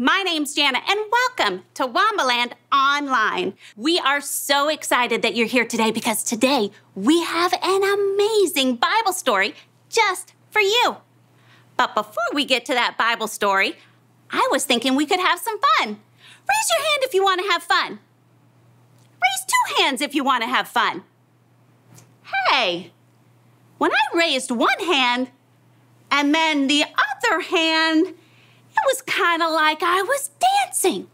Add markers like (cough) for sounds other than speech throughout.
my name's Jana, and welcome to Waumba Land Online. We are so excited that you're here today because today we have an amazing Bible story just for you. But before we get to that Bible story, I was thinking we could have some fun. Raise your hand if you want to have fun. Raise two hands if you want to have fun. Hey, when I raised one hand and then the other hand, it was kind of like I was dancing.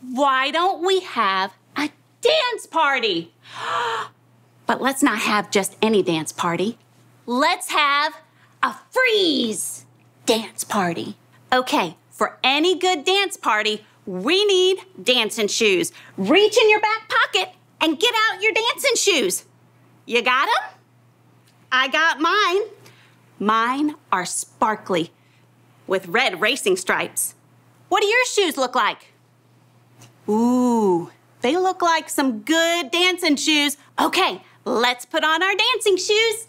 Why don't we have a dance party? (gasps) but let's not have just any dance party. Let's have a freeze dance party. Okay, for any good dance party, we need dancing shoes. Reach in your back pocket and get out your dancing shoes. You got them? I got mine. Mine are sparkly with red racing stripes. What do your shoes look like? Ooh, they look like some good dancing shoes. Okay, let's put on our dancing shoes.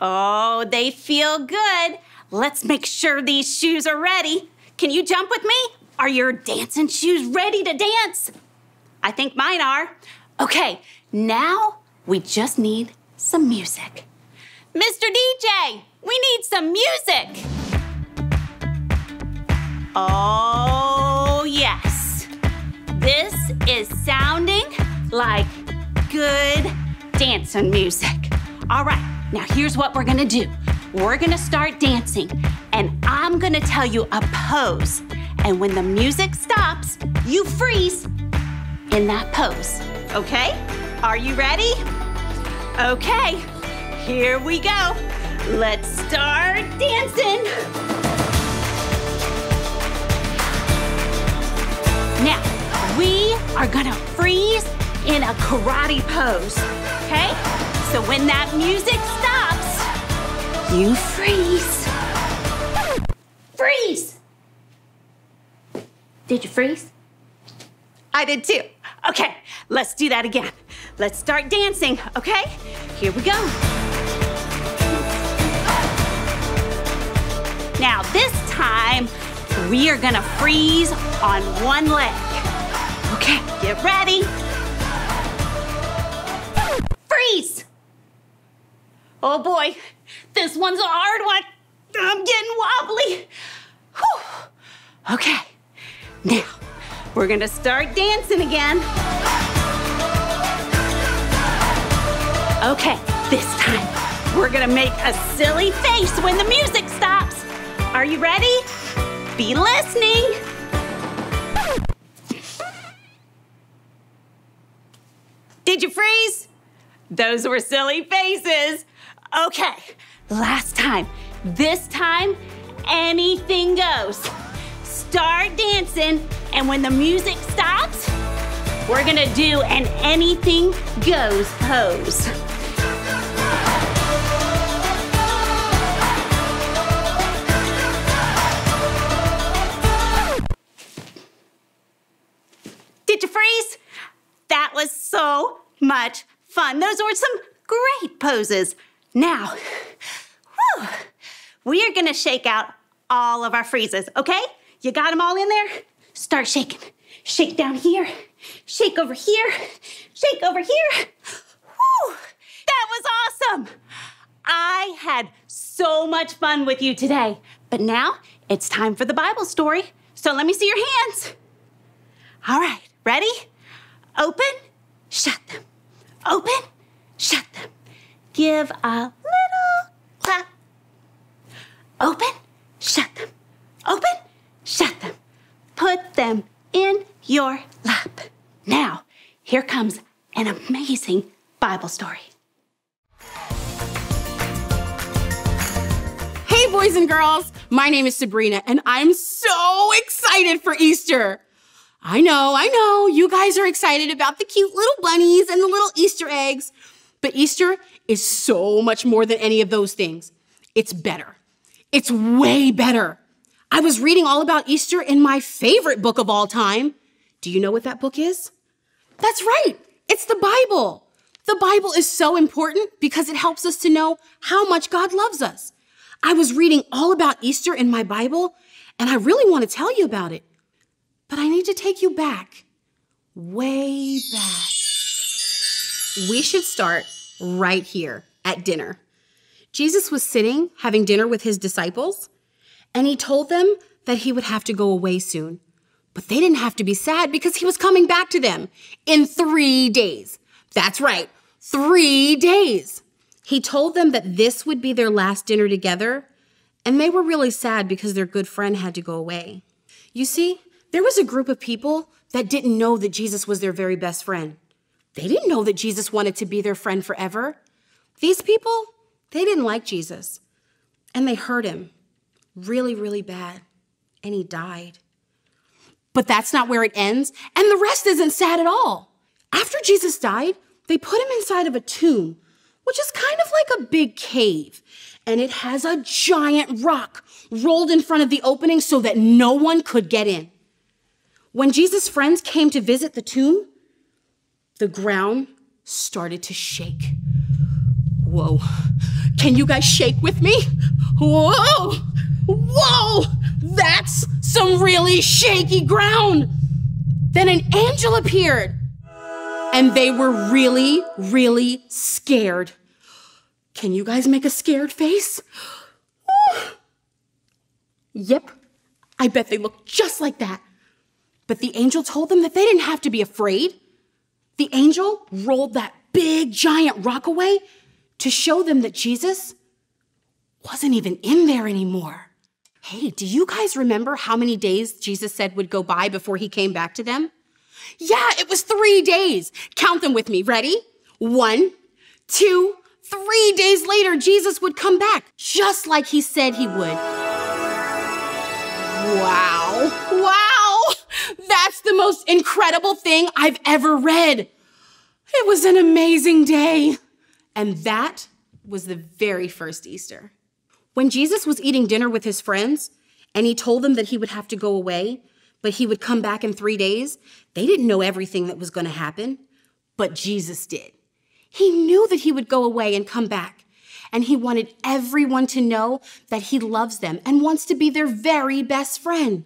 Oh, they feel good. Let's make sure these shoes are ready. Can you jump with me? Are your dancing shoes ready to dance? I think mine are. Okay, now we just need some music. Mr. DJ, we need some music. Oh, yes. This is sounding like good dancing music. All right, now here's what we're gonna do. We're gonna start dancing, and I'm gonna tell you a pose. And when the music stops, you freeze in that pose, okay? Are you ready? Okay, here we go. Let's start dancing. Now, we are gonna freeze in a karate pose, okay? So when that music stops, you freeze. Freeze! Did you freeze? I did too. Okay, let's do that again. Let's start dancing, okay? Here we go. Now, this time, we are gonna freeze on one leg. Okay, get ready. Freeze! Oh boy, this one's a hard one. I'm getting wobbly. Whew. Okay, now we're gonna start dancing again. Okay, this time we're gonna make a silly face when the music. Are you ready? Be listening. Did you freeze? Those were silly faces. Okay, last time. This time, anything goes. Start dancing, and when the music stops, we're gonna do an anything goes pose. Was so much fun. Those were some great poses. Now, whew, we are gonna shake out all of our freezes, okay? You got them all in there? Start shaking. Shake down here, shake over here, shake over here. Whew, that was awesome. I had so much fun with you today. But now it's time for the Bible story. So let me see your hands. All right, ready? Open, shut them. Open, shut them. Give a little clap. Open, shut them. Open, shut them. Put them in your lap. Now, here comes an amazing Bible story. Hey, boys and girls. My name is Sabrina, and I'm so excited for Easter. I know, I know, you guys are excited about the cute little bunnies and the little Easter eggs, but Easter is so much more than any of those things. It's better. It's way better. I was reading all about Easter in my favorite book of all time. Do you know what that book is? That's right. It's the Bible. The Bible is so important because it helps us to know how much God loves us. I was reading all about Easter in my Bible, and I really want to tell you about it. But I need to take you back, way back. We should start right here at dinner. Jesus was sitting having dinner with his disciples, and he told them that he would have to go away soon. But they didn't have to be sad because he was coming back to them in three days. That's right, three days. He told them that this would be their last dinner together, and they were really sad because their good friend had to go away. You see, there was a group of people that didn't know that Jesus was their very best friend. They didn't know that Jesus wanted to be their friend forever. These people, they didn't like Jesus, and they hurt him really, really bad, and he died. But that's not where it ends, and the rest isn't sad at all. After Jesus died, they put him inside of a tomb, which is kind of like a big cave, and it has a giant rock rolled in front of the opening so that no one could get in. When Jesus' friends came to visit the tomb, the ground started to shake. Whoa. Can you guys shake with me? Whoa! Whoa! That's some really shaky ground. Then an angel appeared, and they were really, really scared. Can you guys make a scared face? yep, I bet they look just like that. But the angel told them that they didn't have to be afraid. The angel rolled that big giant rock away to show them that Jesus wasn't even in there anymore. Hey, do you guys remember how many days Jesus said would go by before he came back to them? Yeah, it was three days. Count them with me. Ready? One, two, three days later, Jesus would come back, just like he said he would. Wow. That's the most incredible thing I've ever read. It was an amazing day. And that was the very first Easter. When Jesus was eating dinner with his friends and he told them that he would have to go away, but he would come back in three days, they didn't know everything that was going to happen, but Jesus did. He knew that he would go away and come back, and he wanted everyone to know that he loves them and wants to be their very best friend.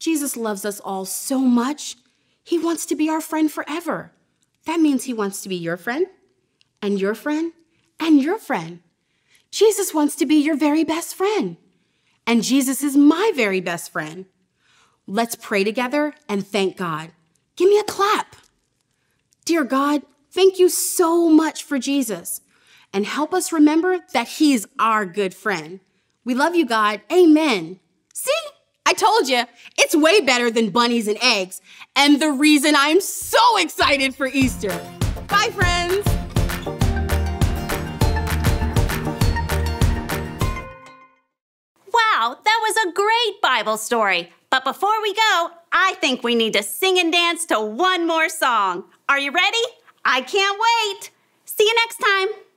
Jesus loves us all so much, he wants to be our friend forever. That means he wants to be your friend, and your friend, and your friend. Jesus wants to be your very best friend. And Jesus is my very best friend. Let's pray together and thank God. Give me a clap. Dear God, thank you so much for Jesus. And help us remember that He's our good friend. We love you, God. Amen. See? I told you, it's way better than bunnies and eggs. And the reason I'm so excited for Easter. Bye, friends. Wow, that was a great Bible story. But before we go, I think we need to sing and dance to one more song. Are you ready? I can't wait. See you next time.